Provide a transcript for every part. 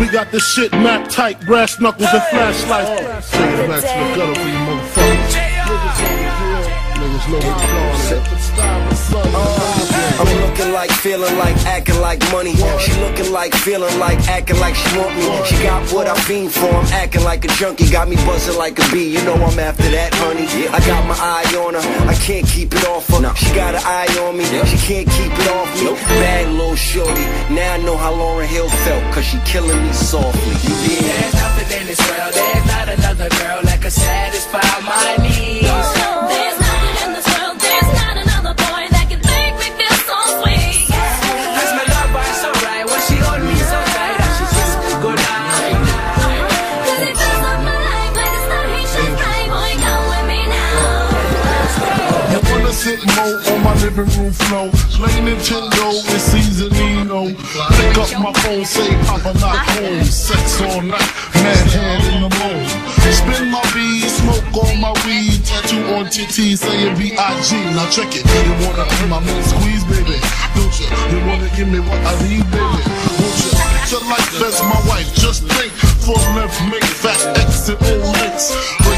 We got this shit mapped tight, brass knuckles and flashlights. Take it back to the gutter for you motherfuckers. Feeling like, acting like money. She looking like, feeling like, acting like she want me. She got what I fiend for. I'm acting like a junkie, got me buzzing like a bee. You know I'm after that, honey. I got my eye on her, I can't keep it off her. She got an eye on me, she can't keep it off me. Bad little shorty. Now I know how Lauryn Hill felt, cause she killing me softly. Yeah. There's nothing in this world, there's not another girl that can satisfy my sit more on my living room floor. Play Nintendo with Seasonino Pick up my phone, say Papa not home Sex all night, mad head in the moon Spin my beat, smoke on my weed. Tattoo on TT saying B.I.G. Now check it, you wanna be my main squeeze, baby. Don't you? You wanna give me what I need, baby? Won't you? Picture life as my wife, just think. Full length, make fat. And O links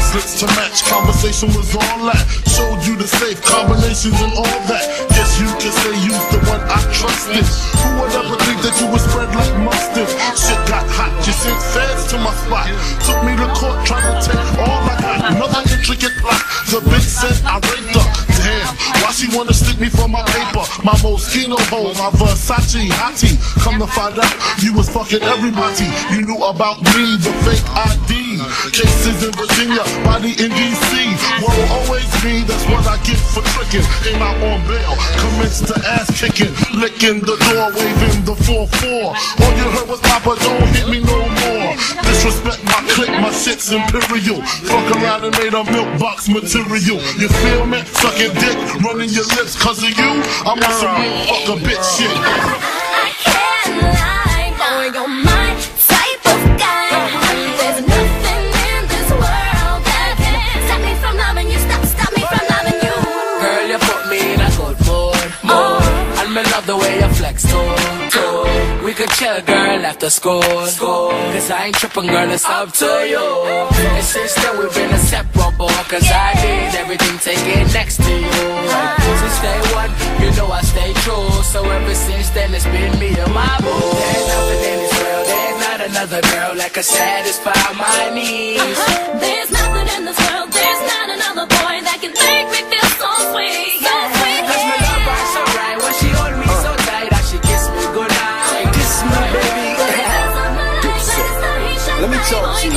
Bracelets to match, conversation was all that Showed you the safe combinations and all that. Guess you can say you's the one I trusted. Who would ever think that you would spread like mustard? Shit got hot, you sent feds to my spot. Took me to court, trying to take all I got. Another intricate plot, the bitch said I raped her. Damn, why she wanna stick me for my paper? My Moschino hole, my Versace hottie. Come to find out, you was fucking everybody. You knew about me, the fake ID Cases in Virginia, body in DC Won't always be, that's what I get for tricking. Came out on bail, commenced to ass kicking. Licking the door, waving the 4-4 All you heard was Papa, don't hit me no more. Disrespect my clique, my shit's imperial. Fuck around and made a milk box material. You feel me? Sucking dick, running your lips cause of you? I'm on some real fuck a bitch shit Chill, girl, after school, school. Cause I ain't tripping, girl, it's up to you. And since then we've been inseparable, cause I did everything taken next to you. Since day one, you know I stay true. So ever since then, it's been me and my boo. There's nothing in this world, there's not another girl that can satisfy my needs. Uh-huh. There's nothing in this world, there's not another boy that can make me feel so sweet. Talk to you.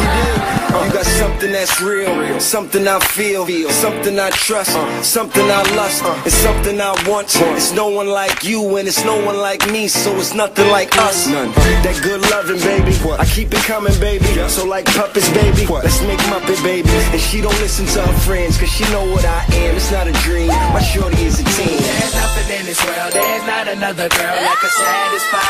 You do. You got something that's real, something I feel, something I trust, something I lust, and something I want. It's no one like you, and it's no one like me, so it's nothing like us. None. That good loving, baby. I keep it coming, baby. So like puppets, baby. Let's make Muppet, baby. And she don't listen to her friends, cause she know what I am. It's not a dream. My shorty is a team. There's nothing in this world, there's not another girl that can satisfy.